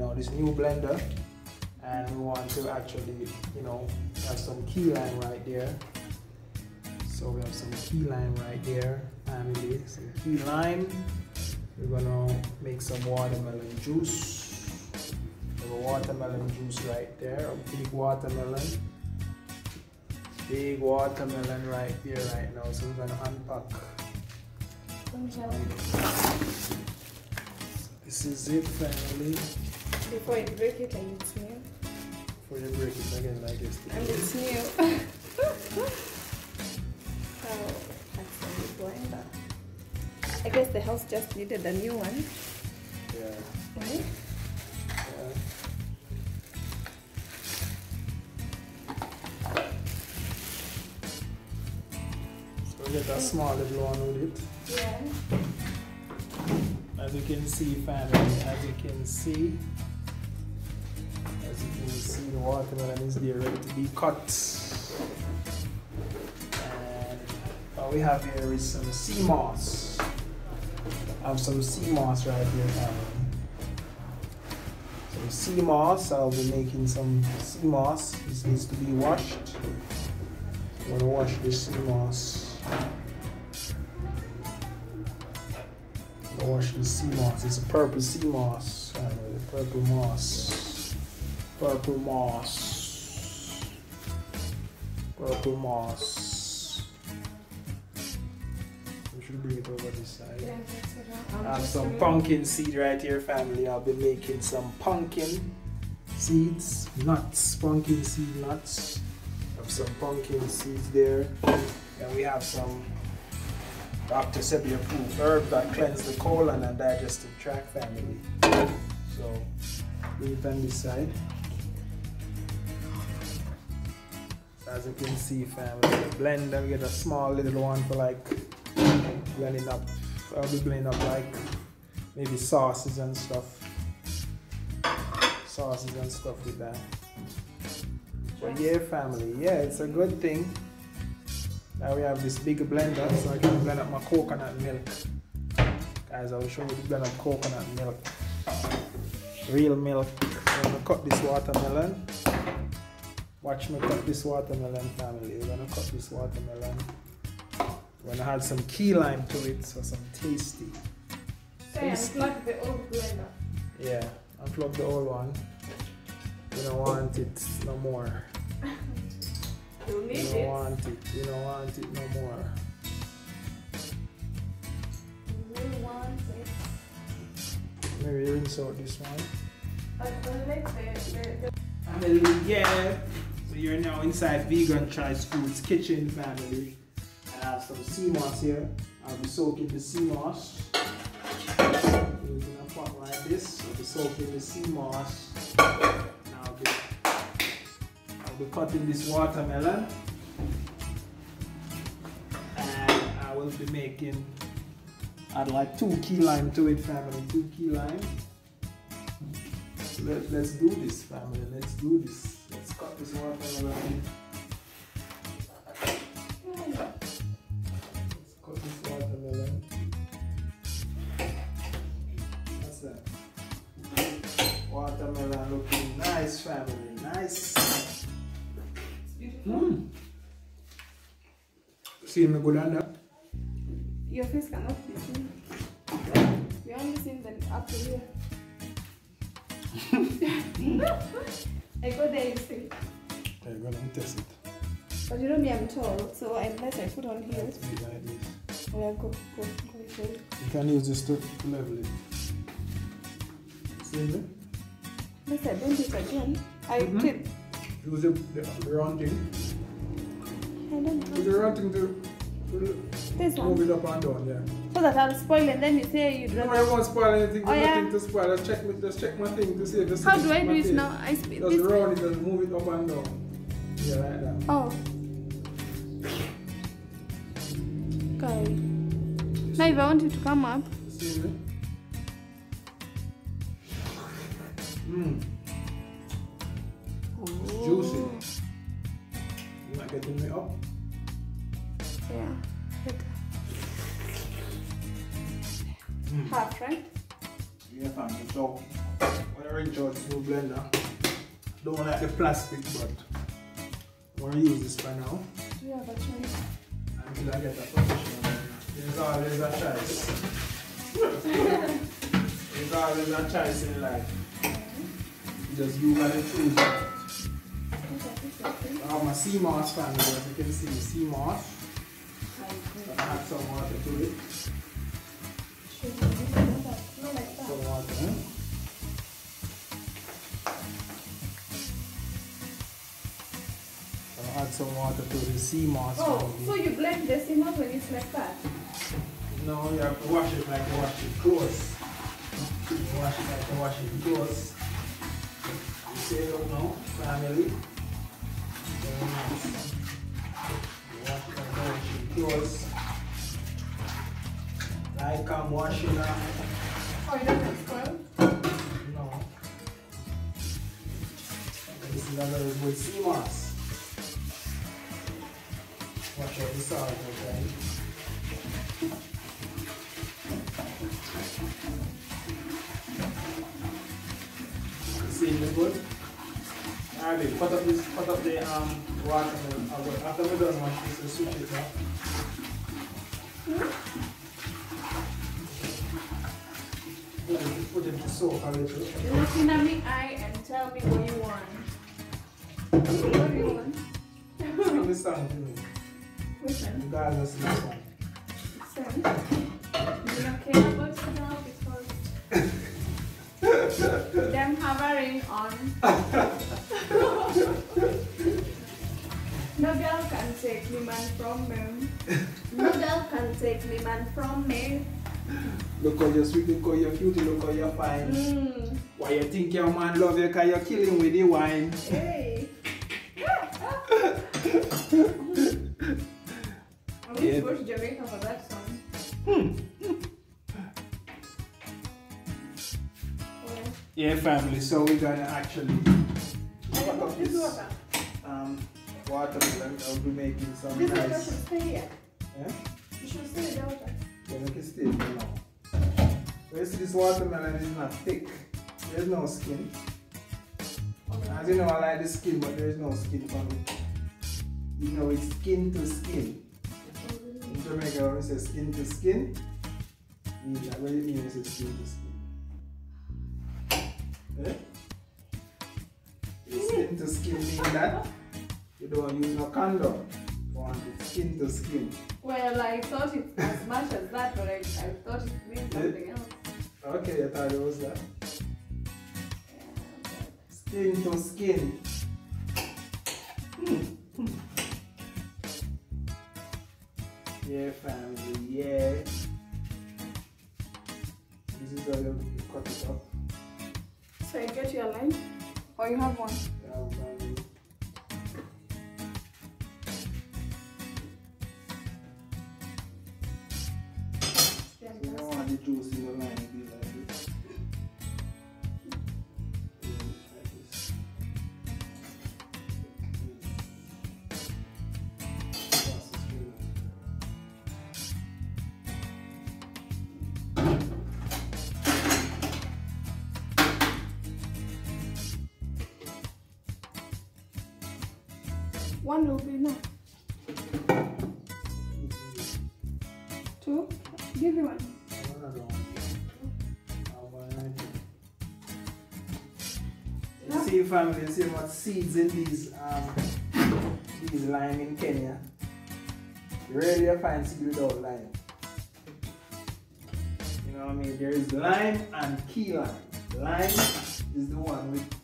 now, this new blender. And we want to actually, you know, have some key lime right there. So we have some key lime right there, family. Some key lime. We're gonna make some watermelon juice. a watermelon juice right there, a big watermelon. Big watermelon right here right now. So we're gonna unpack. This is it family. Before you break it and it's new. Before you break it again like this. And it's new. so that's the blender. I guess the house just needed a new one. Yeah. Right? yeah. So we get a small little one with it. Yeah. As you can see, family, as you can see, the watermelon is there ready to be cut. And what we have here is some sea moss. I have some sea moss right here, family. Some sea moss. I'll be making some sea moss. This needs to be washed. I'm gonna wash this sea moss. Gonna wash the sea moss. It's a purple sea moss. Purple moss. Purple moss. Purple moss. We should bring it over this side. Yeah. I'm have some pumpkin seed right here, family. I'll be making some pumpkin seeds, nuts, pumpkin seed nuts. Have some pumpkin seeds there. And we have some Dr. Sebi approved herb that cleanse the colon and digestive tract family. So, leave on this side. As you can see, family, blender, we get a small little one for like blending up. I'll be blending up like maybe sauces and stuff. Sauces and stuff with that. But yeah, family, yeah, it's a good thing. Now we have this big blender, so I can blend up my coconut milk. Guys, I will show you the blend of coconut milk. Real milk. I'm gonna cut this watermelon. Watch me cut this watermelon, family. We're gonna cut this watermelon. We're gonna add some key lime to it, so some tasty. Say, unplug the old blender. Yeah, unplug the old one. You don't want it no more. You You don't it. want it. You don't want it no more. You want it. Maybe rinse out this one. But unlike the, you're now inside Vegan Choice Foods kitchen, family. I have some sea moss here. I'll be soaking the sea moss. Using a pot like this. I'll be soaking the sea moss. Now I'll I'll be cutting this watermelon. And I will be making, I'd like two key lime to it, family. Two key lime. Let, let's do this, family. Let's do this. This watermelon. Let's cut this watermelon. What's that? Watermelon looking nice, family. Nice. it's beautiful. Mm. See me good on that? Your face cannot be seen. We only seen them up to here. I go there, you see. Okay, we're gonna test it. But you know me, I'm tall, so unless I put on heels, Let's be like this. yeah, go, go, go, go. You can use this to level it. See me? Unless I bend it again, I Mhm. tip. Use the, the, the round thing. I don't Use know. the round thing to, to This move one. it up and down, yeah. So that I'll spoil and then you say you'd No. I won't spoil anything. Oh, yeah. nothing to spoil. Just check, me, just check my thing to see if this How is do I do it thing. now? I sp- Just round it and move it up and down. Yeah, like that. Oh. Okay. Now if I want you to come up? Mmm, juicy. You not getting me up? yeah. Better. Mm. Half, right? Yeah, family. So, rinse out this new blender. Don't like the plastic, but I'm gonna use this for now Do you have a choice? until I get a professional. There's always a choice. There's always a choice in life. Just you gotta choose. I have my sea moss fan, as you can see, the sea moss. I add some water to it. No, like that. Some water. eh? Some water to the sea moss. Oh, fan. so you blend the cinnamon when it's like that? No, you have to wash it like you wash your clothes. You wash it like you wash your clothes. You see it up now, family. Very nice. You wash it like you wash your clothes. Like I'm washing up. Oh, it doesn't spoil? No. This is a very good sea moss. Out the okay? See it good? Alright, put up this, put up the um water. and I'll go- After we done wash this, we'll switch it now. Put it, put it to soak a little. Look in at me eye and tell me what you want. What do you want? Sing Which one? Regardless of this one. Send. You don't care about now because them hovering on. no girl can take me man from me. No girl can take me man from me. Look how you're sweet, look how you're cute, look how you're fine. Mm. Why you think your man love you cause you're killing with the wine? Hey. Family, so we're gonna actually up this this water. um, watermelon. I'll be making some This nice. should stay here. Yeah? You should stay the water. Yeah, make it stay for now. See this watermelon is not thick. There's no skin. As you know, I like the skin, but there is no skin from it. You know, it's skin to skin. In Jamaica, when we say skin to skin, that it means is skin to skin. Eh? The Skin to skin means that you don't use no condom. You want it skin to skin. Well, I thought it as much as that, but I, I thought it meant something else. Okay, I thought it was that. Skin to skin. Yeah, family, yeah. This is how you cut it up. So I get your line? Or you have one? One will be enough. Two? Give you one. You see, family, see what seeds in these um these lime in Kenya. Rarely you find seed without lime. You know what I mean? There is lime and key lime. Lime is the one with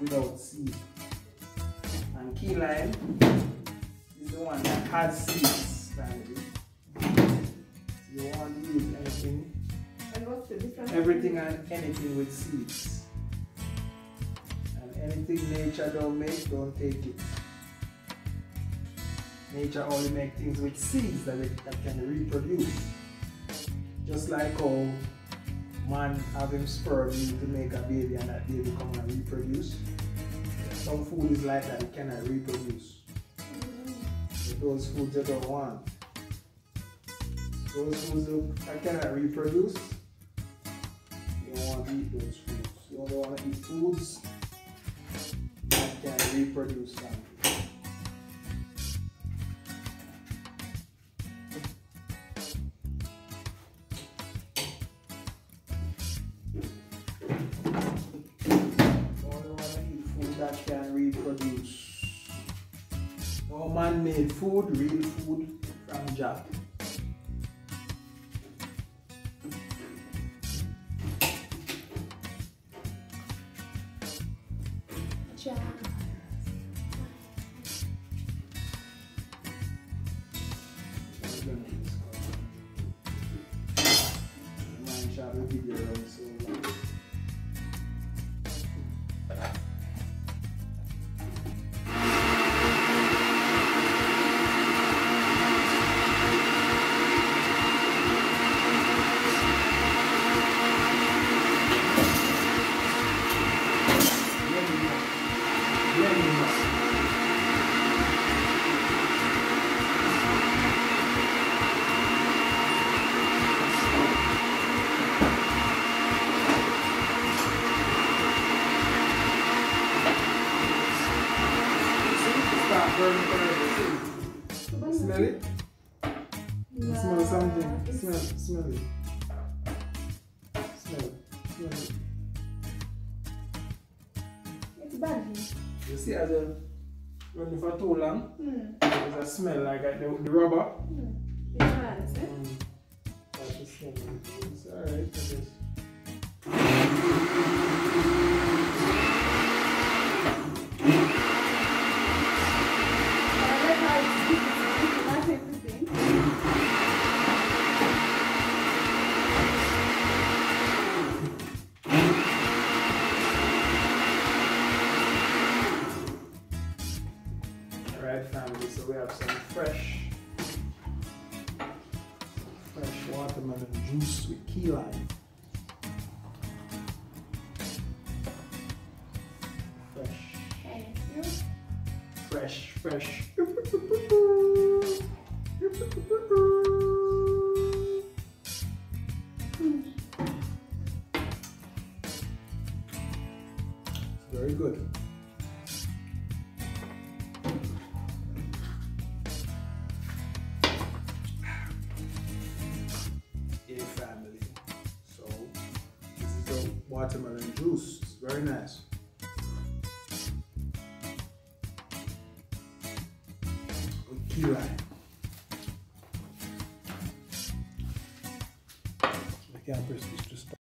without seed. Key lime is the one that has seeds. You want to use anything And what's the difference? everything and anything with seeds. And anything nature don't make, don't take it. Nature only make things with seeds that, it, that can reproduce. Just like how man have him sperm to make a baby and that baby come and reproduce. Some food is like that, it cannot reproduce. But those foods you don't want. Those foods that cannot reproduce, you don't want to eat those foods. You only want to eat foods that can reproduce. Man-made food, real food from Jah. Smell it? Smell something. Smell, smell it. Smell it. Smell it. It's bad. You see as a running for too long, Hmm. there's a smell like the, the rubber. Hmm. It's bad, is it? Mm. That's the smell. It's alright, I guess. Watermelon juice with key lime. Fresh, fresh, fresh. Watermelon juice. It's very nice. With key.